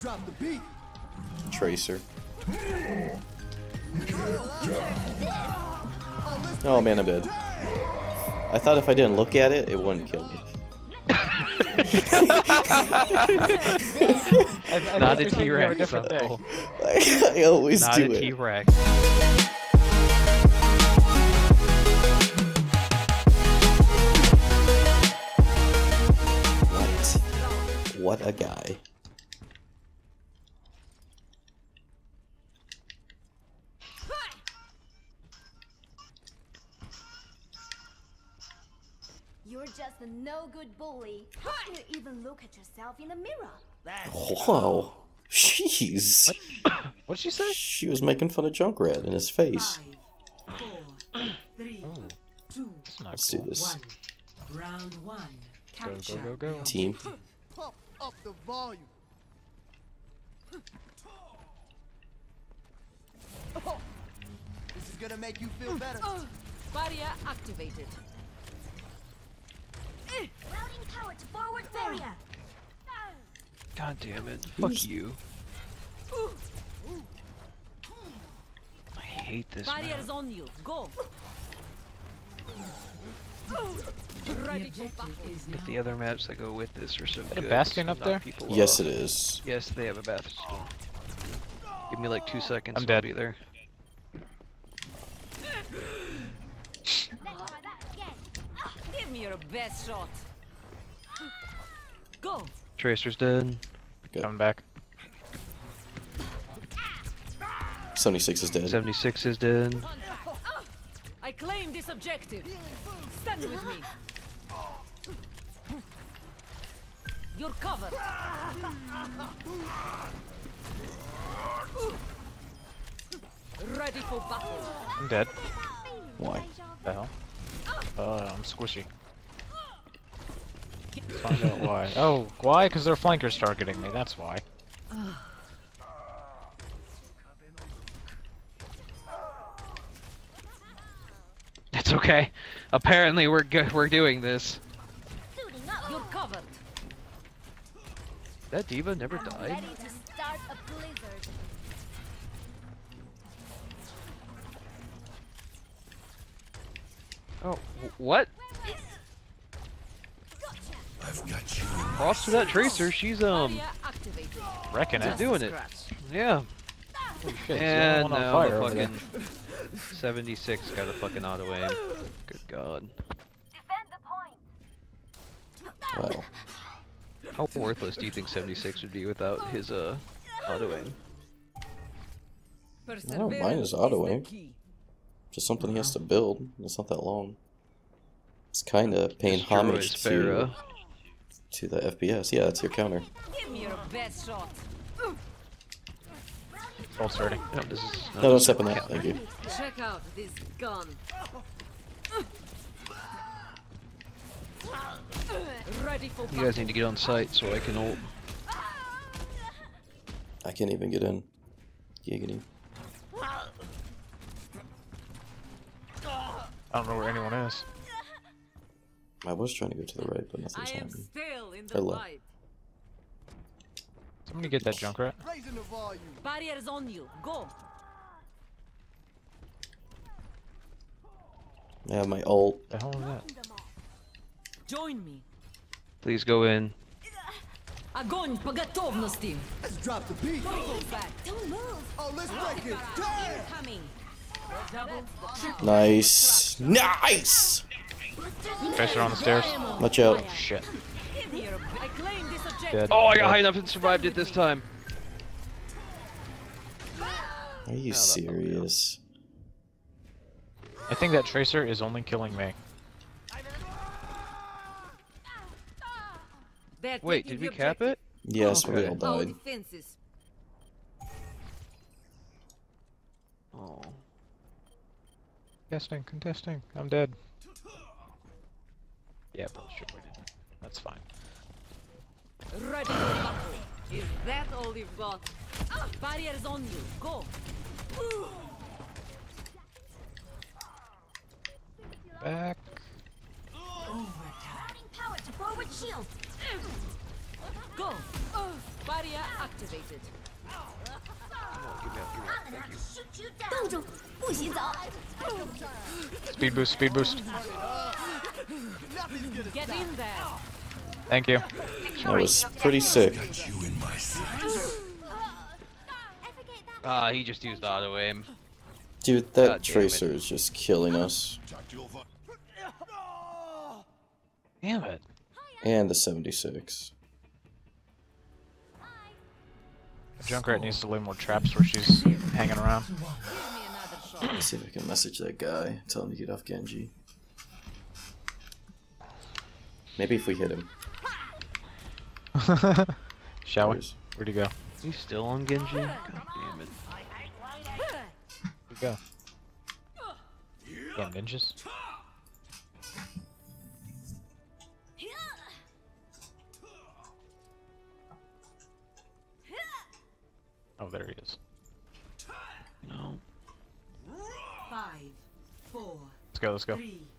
Drop the beat. Tracer. Oh man, I'm dead. I thought if I didn't look at it, it wouldn't kill me. Not a T-Rex. I always Not do a it. T-Rex. What? What a guy. You're just a no good bully. How can you even look at yourself in the mirror? Whoa. Jeez. What'd she say? She was making fun of Junkrat in his face. Five, four, three, oh. two, It's Let's do this. one. Round one. Go, go, go, go. Team. Pump up the volume. This is gonna make you feel better. Uh, uh. Barrier activated. Routing power to forward barrier. God damn it. Fuck you. I hate this Barriers map. on you. Go. The Ready for objective battle. is now But the other maps that go with this are so a good. bastion so up there? Yes, off. it is. Yes, they have a bastion. Give me like two seconds. I'm dead. I'll be there. Let's try that again. Give me your best shot. Go. Tracer's dead. Coming back. 76 is dead. 76 is dead. I claim this objective. Stand with me. You're covered. Ready for battle. I'm dead. Why? The hell? Uh, I'm squishy. Let's find out why. Oh, why? Because their flankers targeting me. That's why. It's okay. Apparently we're go- we're doing this. You're covered. That D.Va never I'm died. ready to start a blizzard. Oh, wh- what? Props to that Tracer. She's um Barrier activated. Reckon she's it. doing it. Yeah. Holy shit, it's the only And now the fucking 76 got a fucking auto aim. Good god. Defend the point. Wow. How worthless do you think 76 would be without his uh auto aim? Oh, mine is auto aim. Just something he has to build. It's not that long. It's kind of paying homage to, Pharah. To the FPS. Yeah, that's your counter. Give me your best shot. Old starting. No, this is No, don't step in that. Thank you. Check out this gun. Ready for You guys need to get on site so I can ult. I can't even get in. Giggity. I don't know where anyone is. I was trying to go to the right, but nothing's I am happening. Still in the Hello. Light. Somebody get that Junkrat. Barriers on you. Go. Yeah, my ult. The hell is that? Join me. Please go in. Огонь по готовности. Let's drop the beat. Don't, back. Don't move. Oh, let's break it. Damn. Nice. Nice. Tracer on the stairs. Watch out. Oh, shit. Give me your. I claim this objective. Dead. Oh, I got high enough and survived it this time. Are you serious? I think that Tracer is only killing me. Wait, did we cap it? Yes, we Okay. all Our died. defenses. Oh. Contesting, contesting. I'm dead. Yeah, bullshit, we didn't. That's fine. Ready for battle. Is that all you've got? Barriers on you. Go. Back. Overtime. power to forward shield. Go. Barrier activated. Speed boost, speed boost. Get in there. Thank you. That was pretty sick. Ah, he just used auto aim. Dude, that damn tracer is just killing us. Damn it. And the 76. Junkrat needs to lay more traps where she's hanging around. Give me. Let's see if I can message that guy, tell him to get off Genji. Maybe if we hit him. Shall we? Where'd he go? He's still on Genji? God damn it. Where'd he go? Damn ninjas. Oh, there he is. No. Five, four, Let's go, let's go. three, two.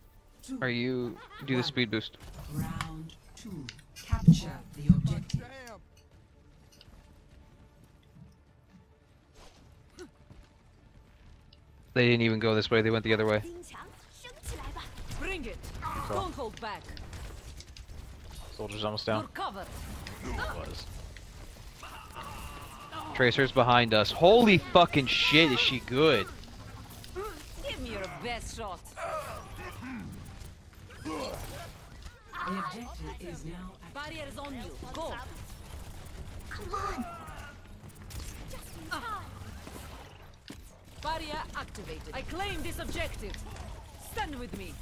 Are you do the speed boost? Round two. Capture the objective. They didn't even go this way, they went the other way. Bring it! So. Don't hold back. Soldier's almost down. Tracer's behind us. Holy fucking shit, is she good? Give me your best shot. The objective is now active. Barrier is on you. Go. Come on! Just in time. Barrier activated. I claim this objective. Stand with me.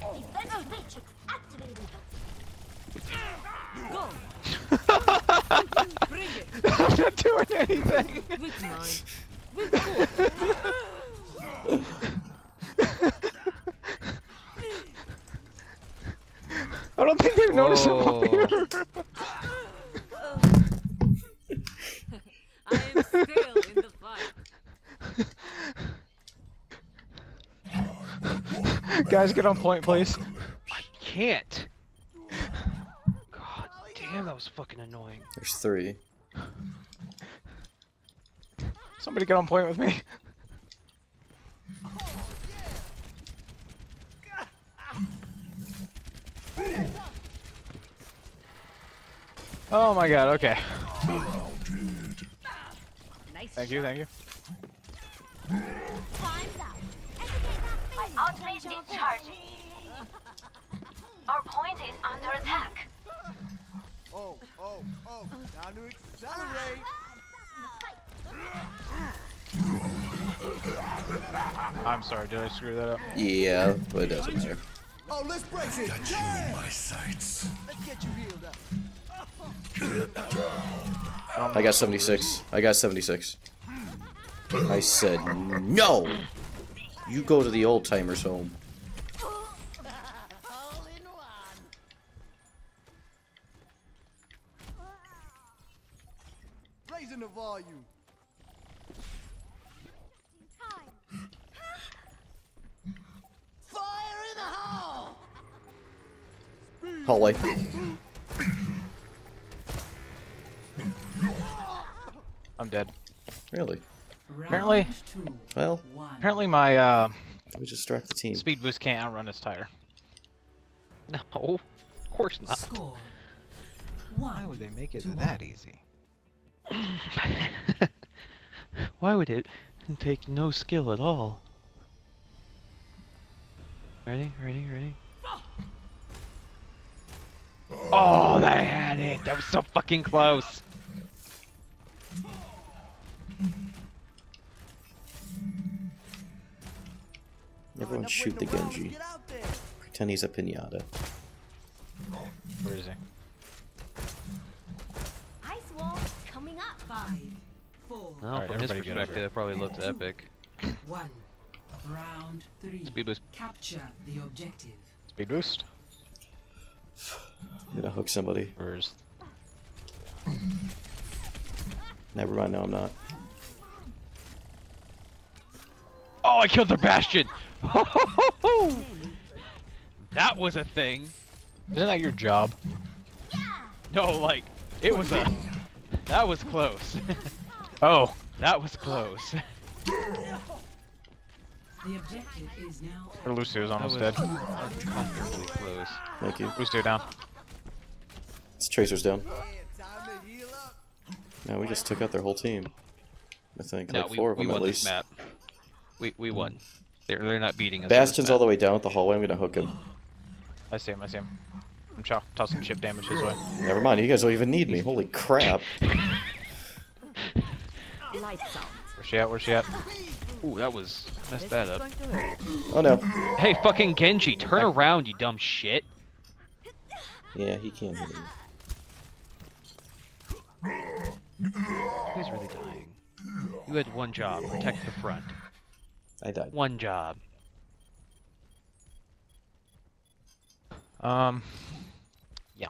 Defense matrix activated. Go. Bring it. I'm not doing anything! With mine. With cool. I don't think they've noticed him up here. I am still in the fight. Guys, get on point, please. I can't. God damn, that was fucking annoying. There's three. Somebody get on point with me. Oh my god, okay. Nice. Thank you, thank you. Time's up. Educate that My ultimate is charging. Our point is under attack. Oh, oh, oh. Time to accelerate. I'm sorry, did I screw that up? Yeah, but it doesn't matter. Oh, let's break it. Damn. my sights. Let's get you healed up. I got 76. I got 76. I said no! You go to the old timers home. All in one. Raising the volume. Time. Fire in the hole. Hallway. Dead. Really? Apparently- Well, Apparently my uh, we just distract the team. speed boost can't outrun his tire. No, of course not. Score. Why would they make it to that easy? Why would it take no skill at all? Ready, ready, ready? Oh, they had it! That was so fucking close! Everyone Enough shoot the waiting around, let's Genji. Get out there. Pretend he's a pinata. Where is he? Ice wall coming up. Five. Four. No, Alright, from his everybody get over perspective, it probably looked epic. One. Round three. Speed boost. Capture the objective. Speed boost? I'm gonna hook somebody. Where's Never mind, no, I'm not. Oh, I killed their Bastion! that was a thing! Isn't that your job? No, like it was a. That was close. Oh, that was close. The objective is now or Lucio's almost dead. uncomfortably close. Thank you. Lucio down. It's Tracer's down. Yeah, time to heal. No, we just took out their whole team. I think No, like we, four of we them won at this least. map. We we won. They're they're not beating us. Bastion's all the way down at the hallway. I'm gonna hook him. I see him. I see him. I'm ch- tossing chip damage his way. Never mind. You guys don't even need me. Holy crap. Lights out. Where's she at? Where's she at? Ooh, that was messed that up. Oh no. Hey, fucking Genji, turn around, you dumb shit. Yeah, he can't hit me. Who's really dying? You had one job: protect the front. I died. One job. Um, Yeah.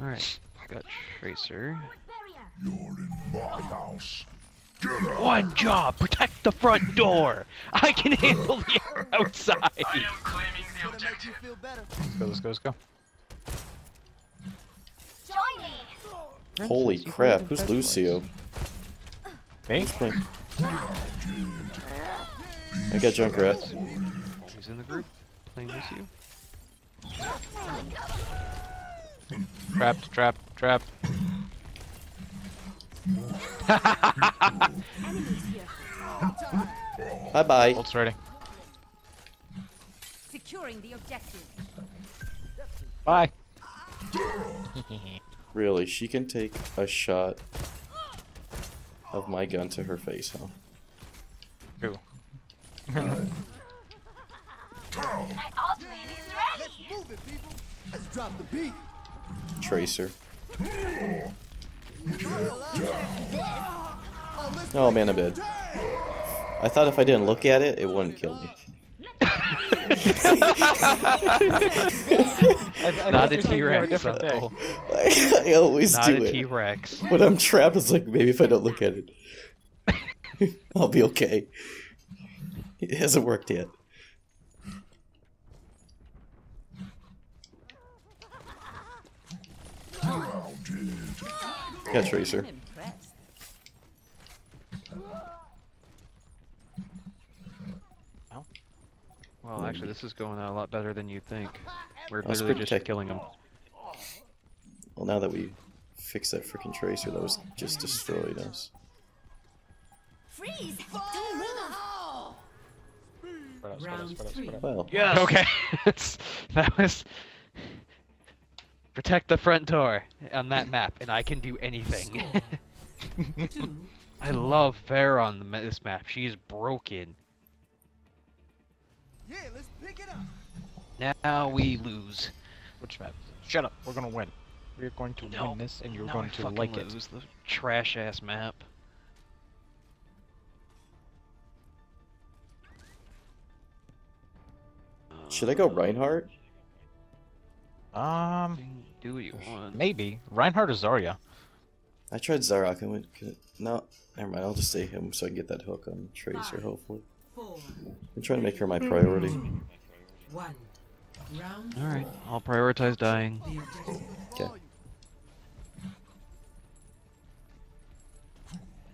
All right, I got Tracer. You're in my house. One job: protect the front door. I can handle the air outside. Gonna make you feel better. let's go. Let's go. Let's go. Join me. Holy crap. Who's Lucio? Thanks, Me? Who's playing? I got Junkrat. He's in the group playing with you. Trapped. Trapped. Trapped. Bye bye. Ult's ready. Securing the objective. Bye. Really, she can take a shot of my gun to her face, huh? Who? Tracer. Oh, Oh man, I'm dead. I thought if I didn't look at it, it wouldn't kill me. Not a T-Rex. uh-oh. I always Not do a it. T-Rex. When I'm trapped, it's like maybe if I don't look at it, I'll be okay. It hasn't worked yet. Got Tracer. Well, actually, this is going a lot better than you think. We're Let's literally just protect- killing them. Well, now that we fixed that freaking Tracer that was just destroyed us. Freeze! Don't! Spread out, spread out, round spread out, three. spread out. Well, Yes. Okay. That was protect the front door on that map, and I can do anything. two. I love Pharah on the, ma- this map. She is broken. Yeah, let's pick it up. Now we lose. Which map? Shut up. We're gonna win. We're going to No. win this, and you're Now going I to fucking like it. lose the trash ass map. Should I go Reinhardt? Um, Do what you want. maybe Reinhardt or Zarya. I tried Zarok. I went. could- No, never mind. I'll just stay him so I can get that hook on Tracer. Hopefully, Four. I'm trying to make her my priority. One. Round All right, I'll prioritize dying. Okay.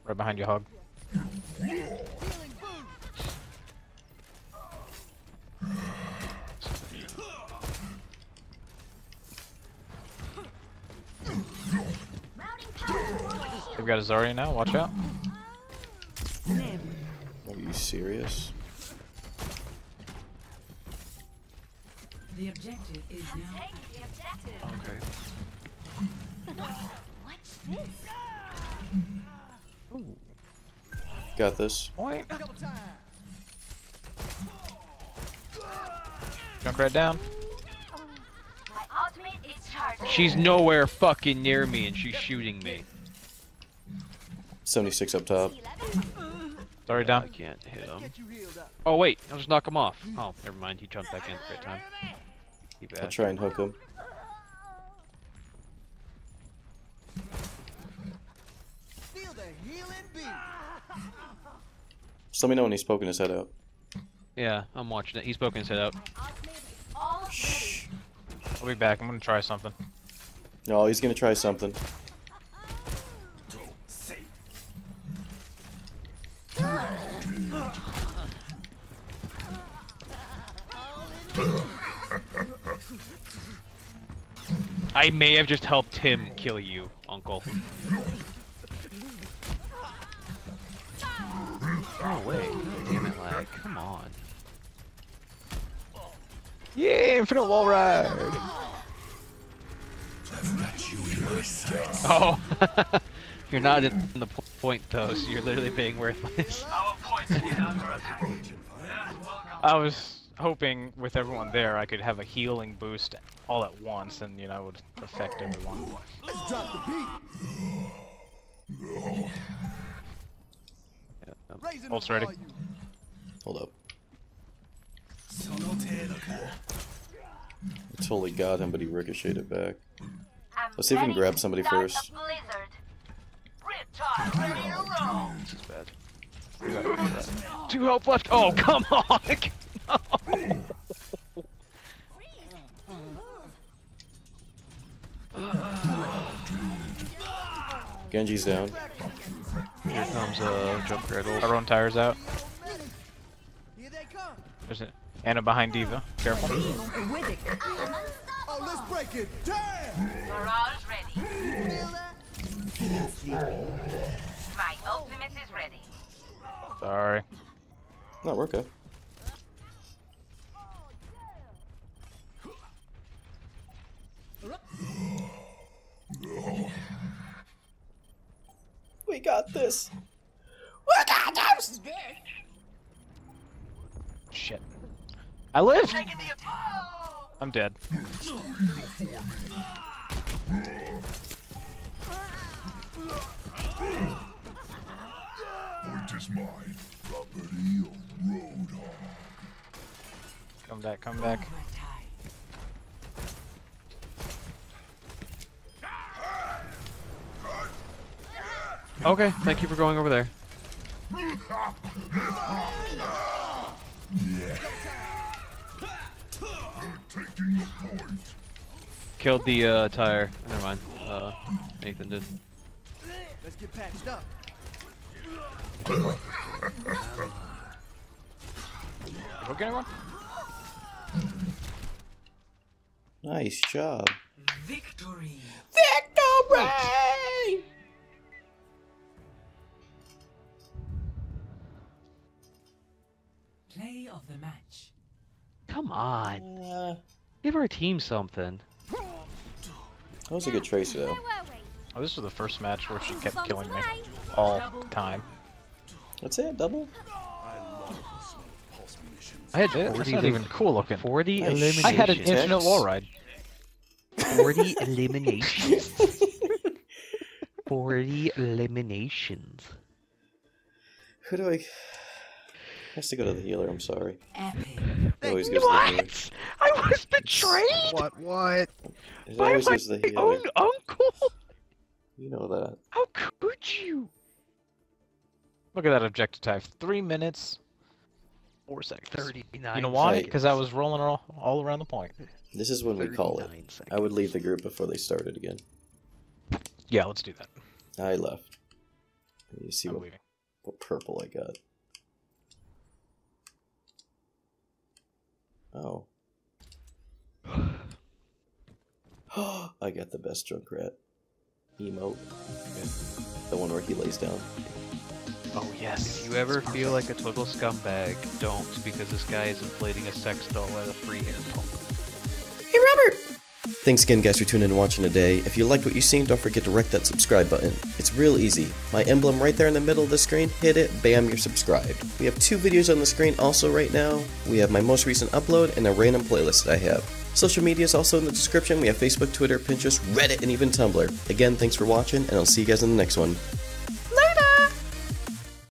Right behind you, Hog. They've got a Zarya now. Watch out. Are you serious? The objective is now The objective. Okay. What's this? Got this. Point. Double time. Junkrat down. My ultimate is charged. She's nowhere fucking near me, and she's shooting me. 76 up top. Zarya I can't hit him. Get you healed up. Oh wait, I'll just knock him off. Oh, never mind. He jumped back in at the right time. I'll try and hook him. Feel the healing beat. Just let me know when he's poking his head out. Yeah, I'm watching it. He's poking his head out. Ultimate is almost ready. Shh. I'll be back. I'm gonna try something. No, he's gonna try something. I may have just helped him kill you, Uncle. Oh wait, damn it, lag. Come on. Yeah, infinite wall ride. I've got you in my sights. Oh, you're not in the point though, so you're literally being worthless. I was hoping with everyone there I could have a healing boost all at once, and you know it would affect everyone. Let's drop the beat. Raising Ult's ready. Hold up. I totally got him, but he ricocheted it back. Let's see if we can grab somebody first. a blizzard. Riptide, ready to roll. This is bad. Two health left. Oh, come on! Genji's down. Here comes a jump cradle. Everyone tires out. Here they come. There's an Ana behind D.Va. Careful. Oh, let's break it. Damn. Mirage ready. Sorry. No, we're okay. We got this. Shit. I live. I'm dead. Come back, come back. Okay, thank you for going over there. Killed the uh, tire. Never mind. Uh, Nathan did. Let's get patched up. Hook anyone? Nice job. Victory. Victory! Play of the match. Come on, Uh, give our team something. that was a good tracer though. Where were we? Oh, this was the first match where she kept killing me all the time. That's it, double? I had That's that's not not even cool looking. 40 Nice. eliminations. I had an infinite wall ride. 40 eliminations. 40 eliminations. Who do I... Has to go to the healer, I'm sorry. Epic. Always goes to the healer. What? I was betrayed What? What? It by always my goes to the healer. own uncle. You know that. How could you? Look at that objective time. Three minutes, four seconds. 39. You know why? Because I was rolling all, all around the point. This is when we call it. 39 I would leave the group before they started again. Yeah, let's do that. I left. You see I'm what, leaving. what purple I got. Oh. I got the best drunk rat emote. The one where he lays down. Oh yes. If you ever feel like a total scumbag, don't, because this guy is inflating a sex doll at a free hand pump. Hey, Robert! Thanks again, guys, for tuning in and watching today. If you liked what you seen, don't forget to wreck that subscribe button. It's real easy. My emblem right there in the middle of the screen, hit it, bam, you're subscribed. We have two videos on the screen also right now. We have my most recent upload and a random playlist that I have. Social media is also in the description. We have Facebook, Twitter, Pinterest, Reddit, and even Tumblr. Again, thanks for watching, and I'll see you guys in the next one.